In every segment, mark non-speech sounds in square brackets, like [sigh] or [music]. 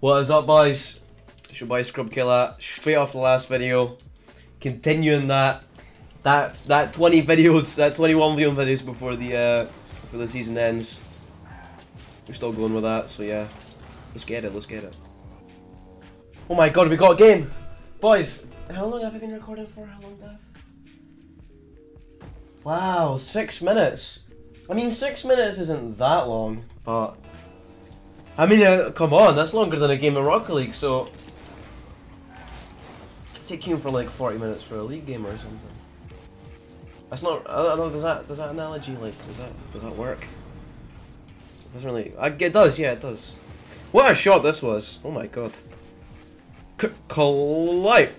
What is up, boys? It's your boy Scrub Killa. Straight off the last video, continuing that that that 20 videos, that 21 video videos before the uh, before the season ends. We're still going with that, so yeah, let's get it. Let's get it. Oh my god, we got a game, boys. How long have I been recording for? How long, Dev? Wow, six minutes. I mean, six minutes isn't that long, but I mean, uh, come on, that's longer than a game of Rocket League. So, take you for like 40 minutes for a league game or something. That's not. I don't know. Does that does that analogy like does that does that work? It doesn't really. I, it does. Yeah, it does. What a shot this was! Oh my god. C collide.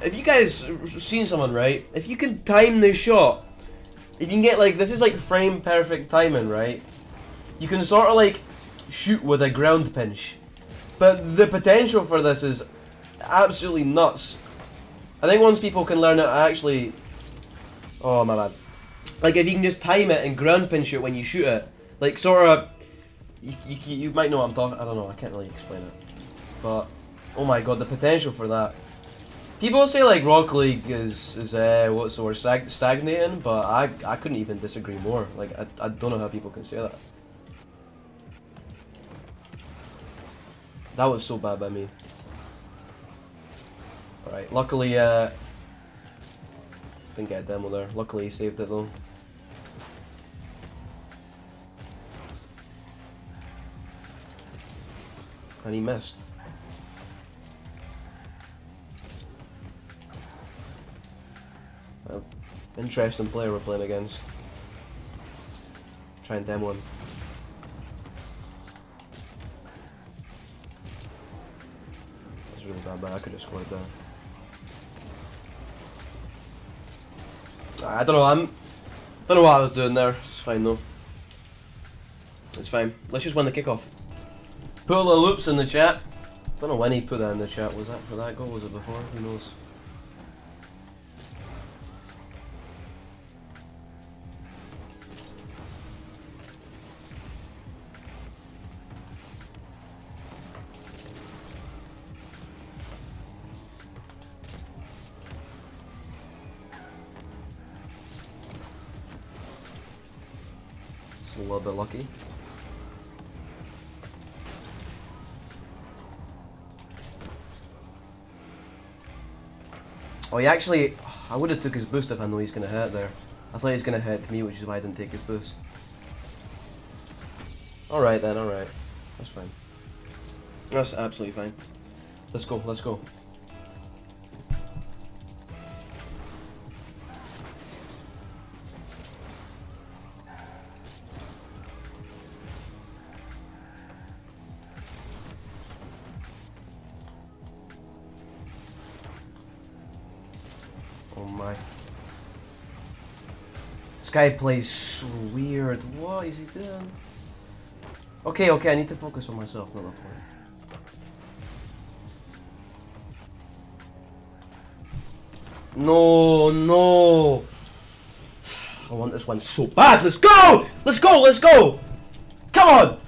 If you guys seen someone right, if you can time this shot, if you can get like this is like frame perfect timing, right? You can sort of like shoot with a ground pinch, but the potential for this is absolutely nuts. I think once people can learn it, actually, oh my bad. Like if you can just time it and ground pinch it when you shoot it, like sort of, you, you, you might know what I'm talking. I don't know. I can't really explain it, but oh my god, the potential for that. People say like Rock League is is uh, what's the word stagnating, but I I couldn't even disagree more. Like I I don't know how people can say that. That was so bad by me. Alright, luckily, uh... Didn't get a demo there. Luckily he saved it though. And he missed. Interesting player we're playing against. Try and demo him. That's bad, I could have scored that. I don't know. I'm. Don't know what I was doing there. It's fine though. It's fine. Let's just win the kickoff. Put the loops in the chat. Don't know when he put that in the chat. Was that for that goal? Was it before? Who knows? He actually... I would have took his boost if I know he's going to hurt there. I thought he was going to hit me, which is why I didn't take his boost. Alright then, alright. That's fine. That's absolutely fine. Let's go, let's go. Guy plays weird. What is he doing? Okay, okay, I need to focus on myself, not that point. No, no. I want this one so bad. Let's go! Let's go, let's go! Come on!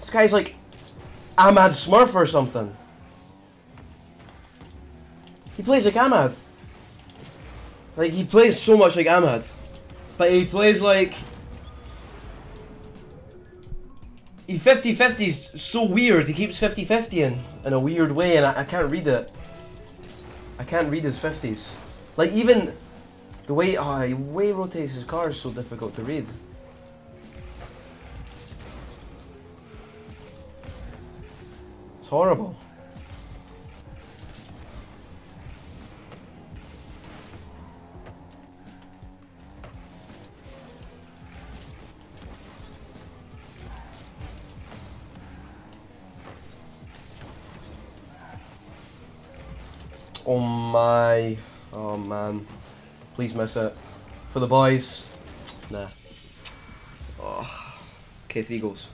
This guy's like Ahmad Smurf or something. He plays like Ahmad. Like, he plays so much like Ahmad. But he plays like... He 50-50's so weird. He keeps 50-50 in, in a weird way, and I, I can't read it. I can't read his 50s. Like, even the way, oh, the way he rotates his car is so difficult to read. It's horrible. Oh my. Oh man. Please miss it. For the boys. Nah. Oh. Okay, three goals.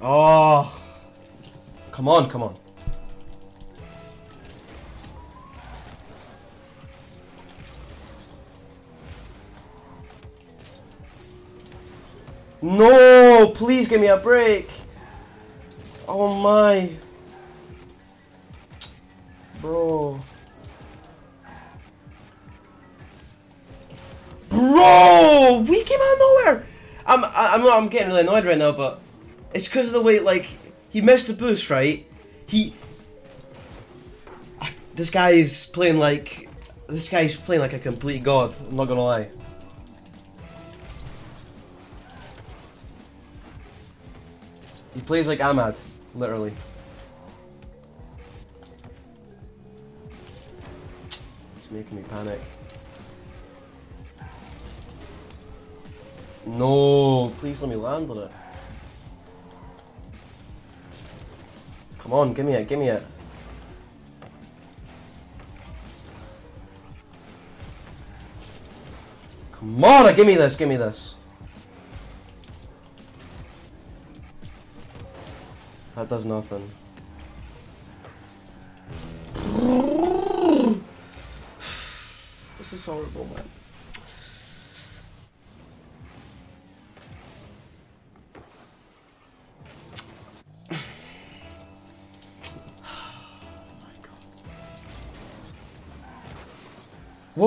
Oh. Come on, come on. No, please give me a break. Oh my. Bro. Bro, we came out of nowhere. I'm, I'm, I'm getting really annoyed right now, but it's because of the way, like, he missed the boost, right? He... This guy is playing like... This guy is playing like a complete god, I'm not gonna lie. He plays like Ahmad, literally. It's making me panic. No, please let me land on it. Come on, give me it, give me it. Come on, give me this, give me this. That does nothing. This is horrible, man.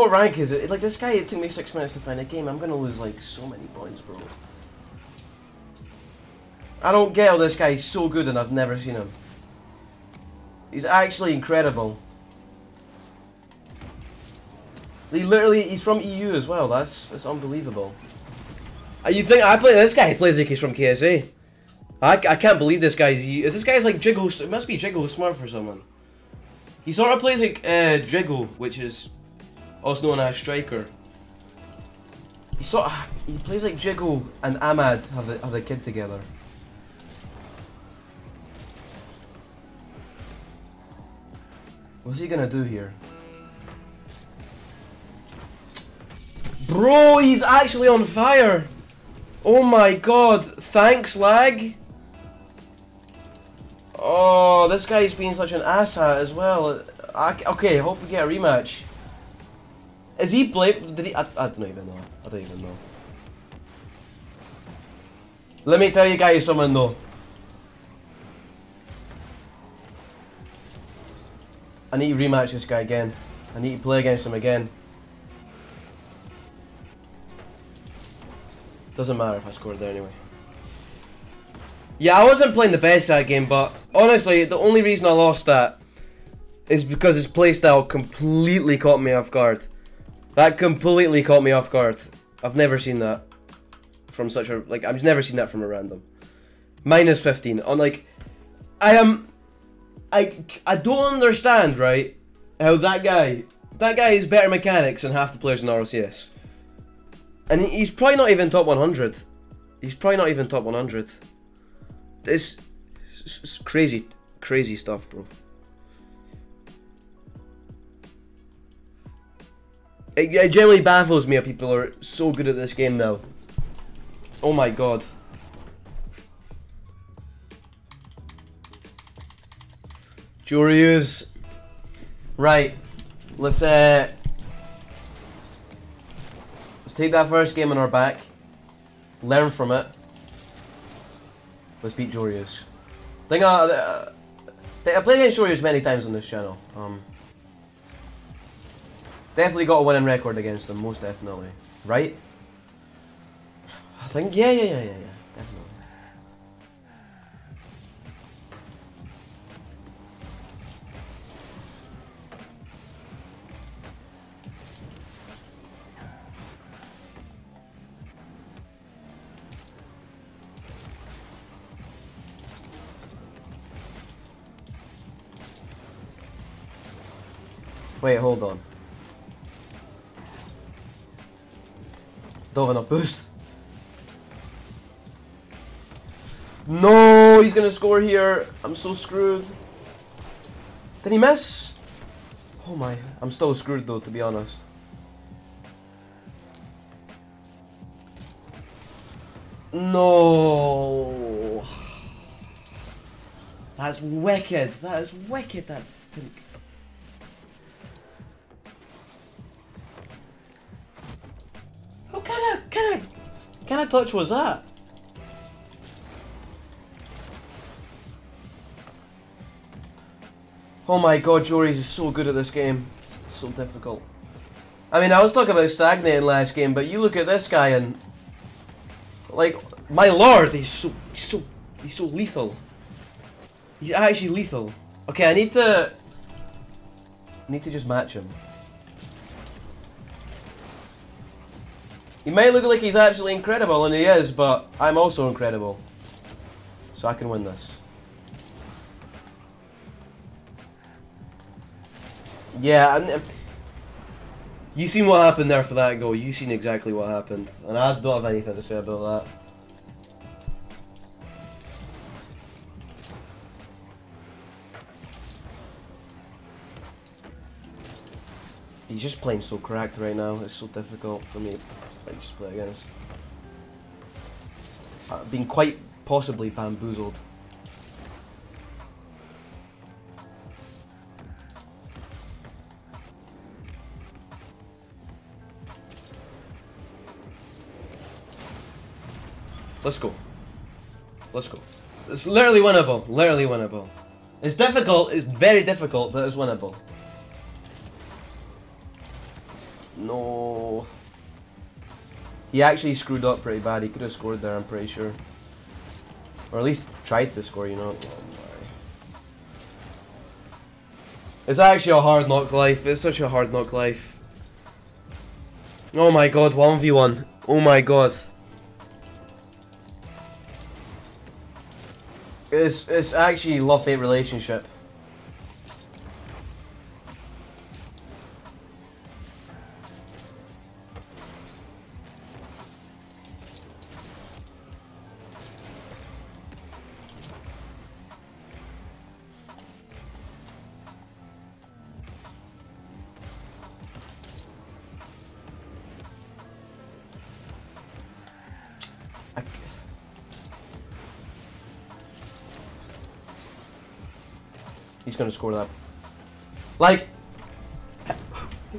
What rank is it? Like this guy, it took me six minutes to find a game. I'm gonna lose like so many points, bro. I don't get how this guy is so good and I've never seen him. He's actually incredible. He literally, he's from EU as well. That's that's unbelievable. Uh, you think I play this guy? He plays like he's from KSA. I, I can't believe this guy's. Is this guy's like Jiggle? It must be Jiggle Smart for someone. He sort of plays like uh, Jiggle, which is also known as Striker. He sort of he plays like Jiggle and Ahmad have the have the kid together. What's he gonna do here? Bro, he's actually on fire! Oh my god, thanks lag! Oh, this guy's being such an asshat as well. I, okay, hope we get a rematch. Is he blame? Did he? I, I don't even know. I don't even know. Let me tell you guys something though. I need to rematch this guy again. I need to play against him again. Doesn't matter if I scored there anyway. Yeah, I wasn't playing the best that game, but honestly, the only reason I lost that is because his playstyle completely caught me off guard. That completely caught me off guard. I've never seen that from such a like I've never seen that from a random. Minus 15 on like I am I I don't understand, right? How that guy that guy is better mechanics than half the players in RLCS. And he's probably not even top 100. He's probably not even top 100. This is crazy crazy stuff, bro. It, it generally baffles me how people are so good at this game now. Oh my god. Joreuz. Right. Let's uh Let's take that first game on our back. Learn from it. Let's beat Joreuz. Think I, uh, I played against Joreuz many times on this channel. Um Definitely got a winning record against them, most definitely. Right? I think, yeah, yeah, yeah, yeah, yeah. Definitely. Wait, hold on. Enough boost. No, he's gonna score here. I'm so screwed. Did he miss? Oh my, I'm still screwed though, to be honest. No. That's wicked. That is wicked. That kind of touch was that? Oh my god, Joreuz is so good at this game. So difficult. I mean, I was talking about stagnating last game, but you look at this guy and... Like, my lord, he's so, he's so, he's so lethal. He's actually lethal. Okay, I need to... I need to just match him. He may look like he's absolutely incredible, and he is, but I'm also incredible. So I can win this. Yeah, and uh, you seen what happened there for that goal. You seen exactly what happened, and I don't have anything to say about that. He's just playing so cracked right now. It's so difficult for me to just play against. I've been quite possibly bamboozled. Let's go. Let's go. It's literally winnable. Literally winnable. It's difficult. It's very difficult, but it's winnable. No. He actually screwed up pretty bad. He could have scored there, I'm pretty sure. Or at least tried to score, you know. Oh it's actually a hard knock life. It's such a hard knock life. Oh my god, 1v1. Oh my god. It's, it's actually love-hate relationship. He's gonna score that. Like,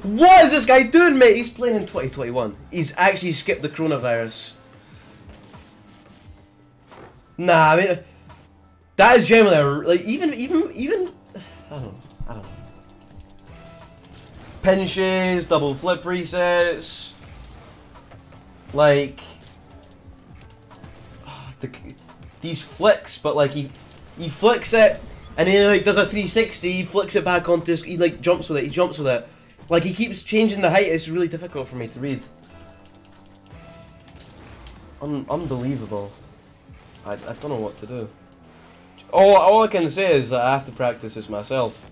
what is this guy doing, mate? He's playing in 2021. He's actually skipped the coronavirus. Nah, I mean, that is genuinely like even even even. [sighs] I don't know. I don't know. Pinches, double flip resets, like [sighs] the, these flicks, but like he he flicks it and he like does a 360, he flicks it back onto his, he like jumps with it, he jumps with it. Like he keeps changing the height, it's really difficult for me to read. Un unbelievable. I, I don't know what to do. All, all I can say is that I have to practice this myself.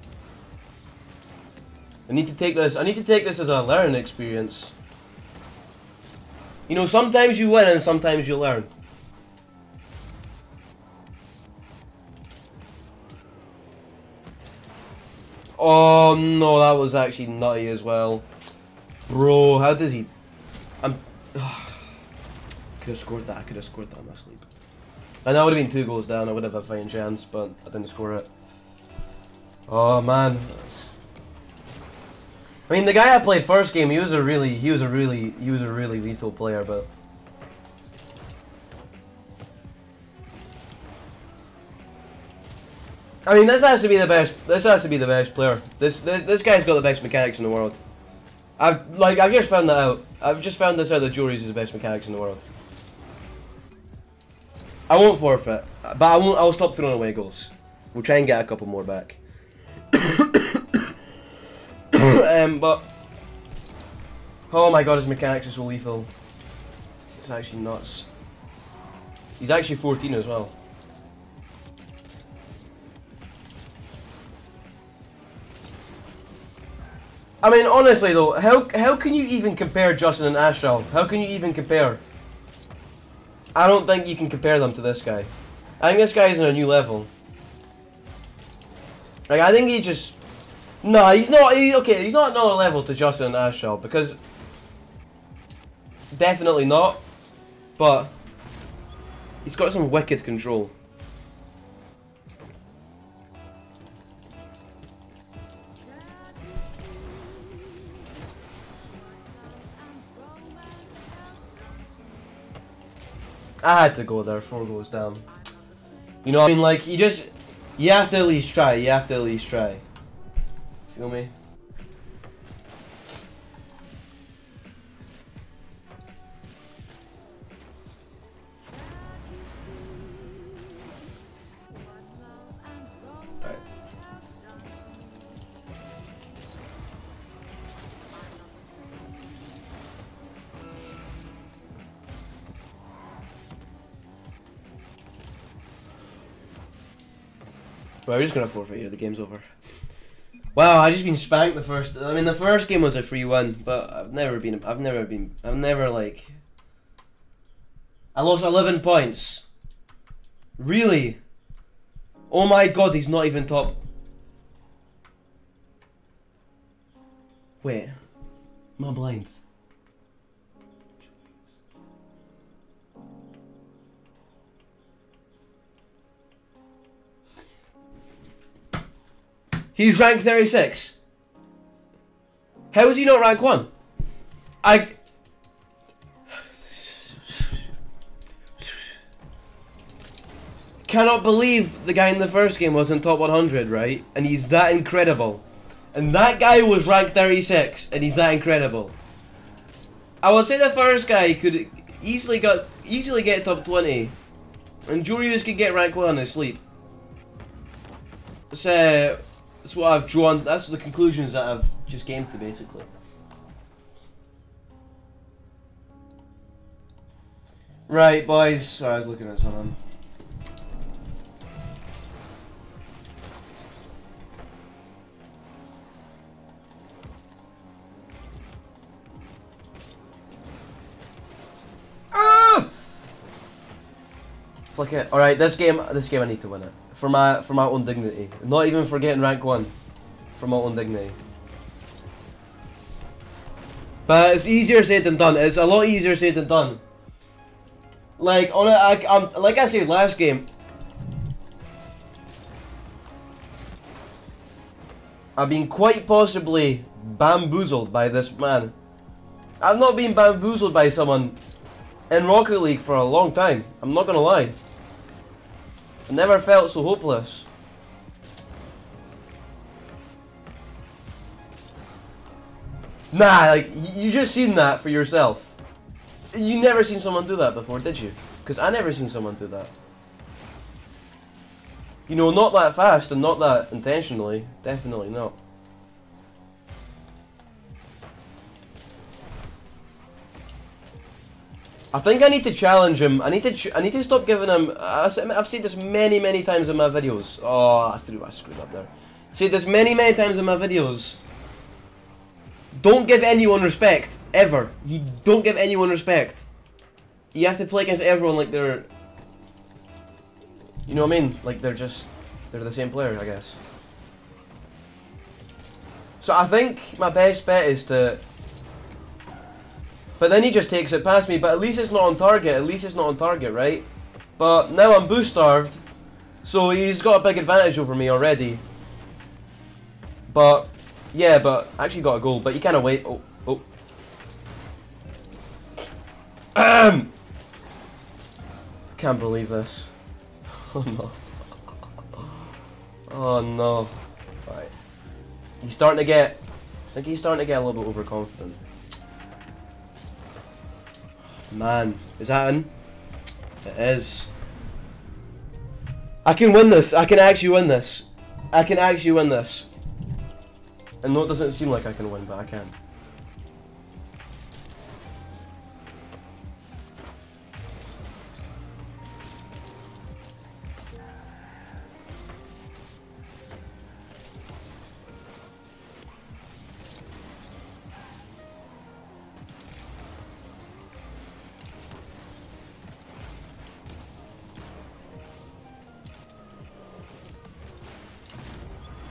I need to take this, I need to take this as a learning experience. You know, sometimes you win and sometimes you learn. Oh no, that was actually nutty as well. Bro, how does he... I'm... [sighs] could have scored that, I could have scored that in my sleep. And that would have been two goals down, I would have a fighting chance, but I didn't score it. Oh man. I mean, the guy I played first game, he was a really, he was a really, he was a really lethal player, but... I mean, this has to be the best. This has to be the best player. This this, this guy's got the best mechanics in the world. I've like I've just found that out. I've just found this out The Joreuz is the best mechanics in the world. I won't forfeit, but I won't. I'll stop throwing away goals. We'll try and get a couple more back. [coughs] um, but oh my god, his mechanics are so lethal. It's actually nuts. He's actually 14 as well. I mean, honestly though, how how can you even compare Justin and Aztral? How can you even compare? I don't think you can compare them to this guy. I think this guy's on a new level. Like, I think he just... No, he's not... He, okay, he's not another level to Justin and Aztral, because... Definitely not. But... He's got some wicked control. I had to go there, four goals down. You know, I mean, like, you just, you have to at least try, you have to at least try. Feel me? Well, we're just gonna forfeit here. The game's over. Wow, I just been spanked the first. I mean, the first game was a free win, but I've never been. I've never been. I've never like. I lost eleven points. Really? Oh my god, he's not even top. Wait, am I blind? He's rank 36. How is he not rank 1? I. Cannot believe the guy in the first game was in top 100, right? And he's that incredible. And that guy was rank 36, and he's that incredible. I would say the first guy could easily got easily get top 20. And Joreuz could get rank 1 in his sleep. So that's what I've drawn. That's the conclusions that I've just came to, basically. Right, boys. Sorry, I was looking at something. Ah! Flick it. All right, this game. This game, I need to win it for my for my own dignity. Not even for getting rank one. For my own dignity. But it's easier said than done. It's a lot easier said than done. Like on a, I, I'm um, like I said last game. I've been quite possibly bamboozled by this man. I've not been bamboozled by someone in Rocket League for a long time. I'm not gonna lie. I never felt so hopeless. Nah, like, you just seen that for yourself. You never seen someone do that before, did you? Because I never seen someone do that. You know, not that fast and not that intentionally. Definitely not. I think I need to challenge him. I need to. I need to stop giving him. I've said this many, many times in my videos. Oh, that's true. I screwed up there. Said this many, many times in my videos. Don't give anyone respect ever. You don't give anyone respect. You have to play against everyone like they're. You know what I mean? Like they're just. They're the same player, I guess. So I think my best bet is to but then he just takes it past me, but at least it's not on target, at least it's not on target, right? But now I'm boost starved, so he's got a big advantage over me already. But, yeah, but I actually got a goal, but you kind of wait. Oh, oh. Um! Can't believe this. [laughs] Oh no. Oh no. Right. He's starting to get, I think he's starting to get a little bit overconfident. Man, is that in? It is. I can win this. I can actually win this. I can actually win this. And no, it doesn't seem like I can win, but I can.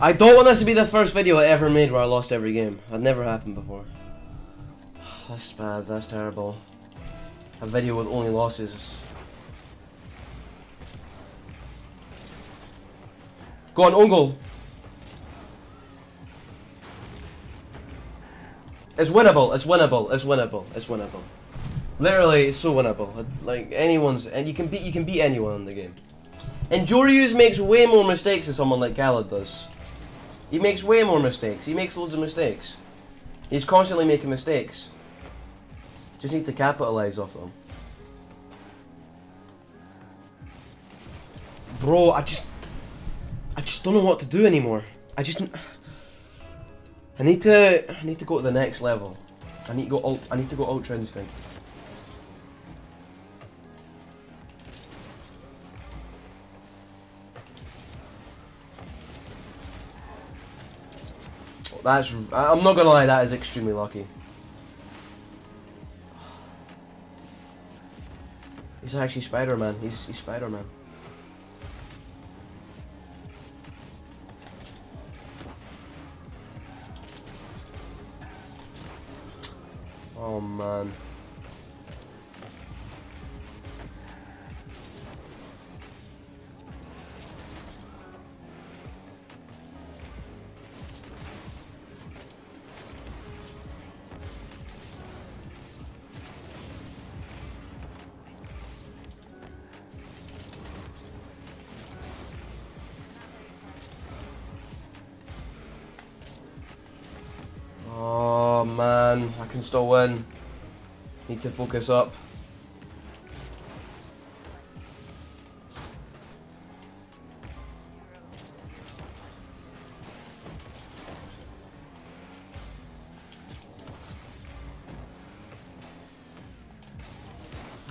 I don't want this to be the first video I ever made where I lost every game. That never happened before. [sighs] That's bad, that's terrible. A video with only losses. Go on, own. It's winnable, it's winnable, it's winnable, it's winnable. Literally, it's so winnable. Like, anyone's, and you can beat, you can beat anyone in the game. And Joreuz makes way more mistakes than someone like Khaled does. He makes way more mistakes. He makes loads of mistakes. He's constantly making mistakes. Just need to capitalize off them. Bro, I just... I just don't know what to do anymore. I just... I need to... I need to go to the next level. I need to go... I need to go Ultra Instinct. That's. I'm not gonna lie, that is extremely lucky. He's actually Spider Man. He's, he's Spider Man. Oh man. I can still win. Need to focus up.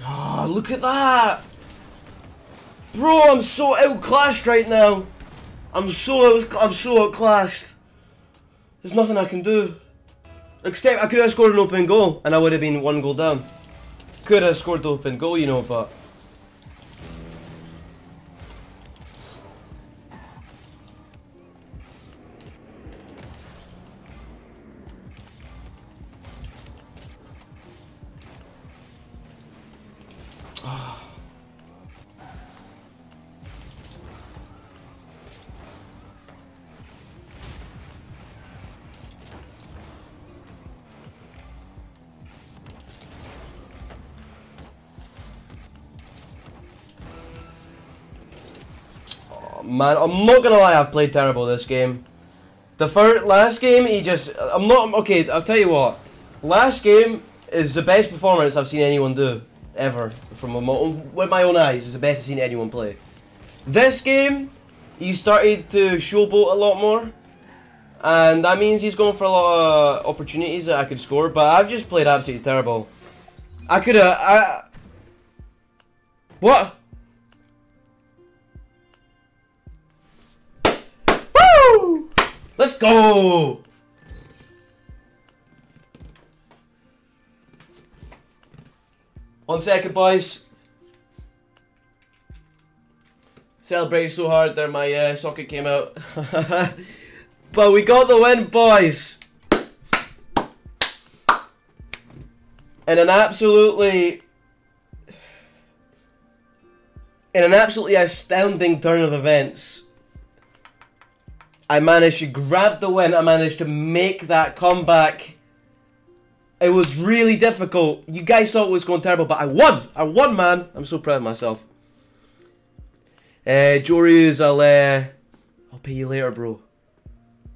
Oh, look at that! Bro, I'm so outclassed right now. I'm so I'm so outclassed. There's nothing I can do. Except I could have scored an open goal and I would have been one goal down. Could have scored the open goal, you know, but man, I'm not gonna lie, I've played terrible this game. The first, last game, he just, I'm not, okay, I'll tell you what. Last game is the best performance I've seen anyone do, ever. From my, own, with my own eyes, it's the best I've seen anyone play. This game, he started to showboat a lot more. And that means he's going for a lot of opportunities that I could score, but I've just played absolutely terrible. I could have, I... What? Let's go! One second, boys. Celebrated so hard there, my uh, socket came out. [laughs] but we got the win, boys! In an absolutely... In an absolutely astounding turn of events. I managed to grab the win. I managed to make that comeback. It was really difficult. You guys thought it was going terrible, but I won. I won, man. I'm so proud of myself. Uh, Joreuz, I'll, uh, I'll pay you later, bro.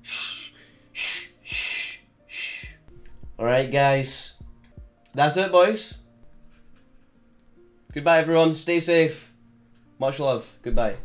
Shh, shh, shh, shh. Alright, guys. That's it, boys. Goodbye, everyone. Stay safe. Much love. Goodbye.